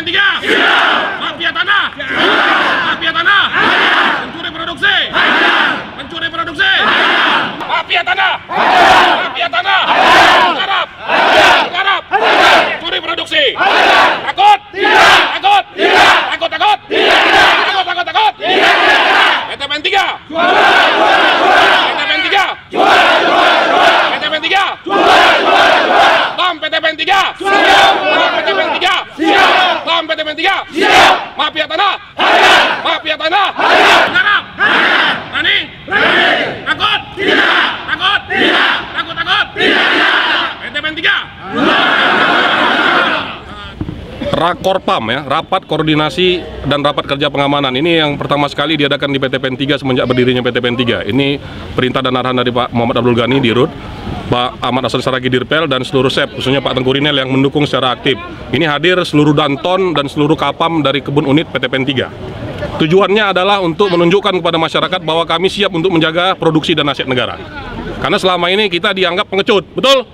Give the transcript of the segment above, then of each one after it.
Permen 3? Iya. Mafia tanah? Iya. Mafia tanah? Ada. Mencuri produksi? Ada. Mencuri produksi? Ada. Mafia tanah? Ada. Mafia tanah? Ada. Menggarap? Ada. Menggarap? Ada. Mencuri produksi? Ada. Takut? Tidak. Takut? Tidak. Takut takut? Tidak. Takut takut takut? Tidak. PT Permen 3? Suara. Bam PTPN 3. Mafia tanah. Mafia tanah. Garap. Berani? Takut? Takut? Takut, takut? PTPN 3. Rakorpam ya, rapat koordinasi dan rapat kerja pengamanan. Ini yang pertama sekali diadakan di PTPN 3 semenjak berdirinya PTPN 3. Ini perintah dan arahan dari Pak Muhammad Abdul Ghani di RUT, Pak Ahmad Hasan Saragi Dirpel dan seluruh SEP, khususnya Pak Tengku Rinel yang mendukung secara aktif. Ini hadir seluruh danton dan seluruh kapam dari kebun unit PTPN 3. Tujuannya adalah untuk menunjukkan kepada masyarakat bahwa kami siap untuk menjaga produksi dan aset negara. Karena selama ini kita dianggap pengecut, betul?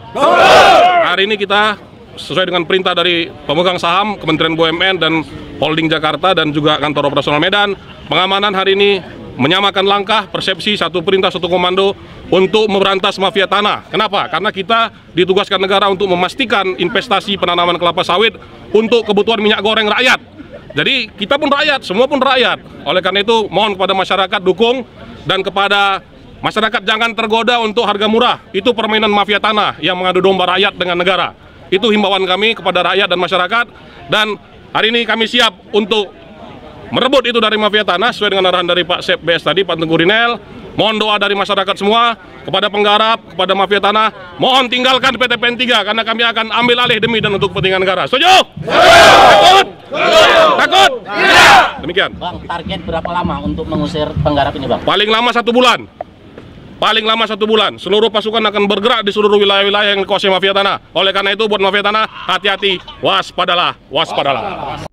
Hari ini kita sesuai dengan perintah dari pemegang saham Kementerian BUMN dan Holding Jakarta dan juga kantor operasional Medan, pengamanan hari ini menyamakan langkah persepsi satu perintah satu komando untuk memberantas mafia tanah. Kenapa? Karena kita ditugaskan negara untuk memastikan investasi penanaman kelapa sawit untuk kebutuhan minyak goreng rakyat. Jadi kita pun rakyat, semua pun rakyat. Oleh karena itu mohon kepada masyarakat dukung dan kepada masyarakat jangan tergoda untuk harga murah. Itu permainan mafia tanah yang mengadu domba rakyat dengan negara. Itu himbauan kami kepada rakyat dan masyarakat dan hari ini kami siap untuk merebut itu dari mafia tanah sesuai dengan arahan dari Pak Sep BS tadi, Pak Tengku Rinel. Mohon doa dari masyarakat semua kepada penggarap, kepada mafia tanah. Mohon tinggalkan PTPN 3 karena kami akan ambil alih demi dan untuk kepentingan negara. Setuju? Takut? Takut? Demikian. Bang, target berapa lama untuk mengusir penggarap ini, Bang? Paling lama satu bulan. Paling lama satu bulan. Seluruh pasukan akan bergerak di seluruh wilayah-wilayah yang dikuasai mafia tanah. Oleh karena itu buat mafia tanah, hati-hati, waspadalah, waspadalah.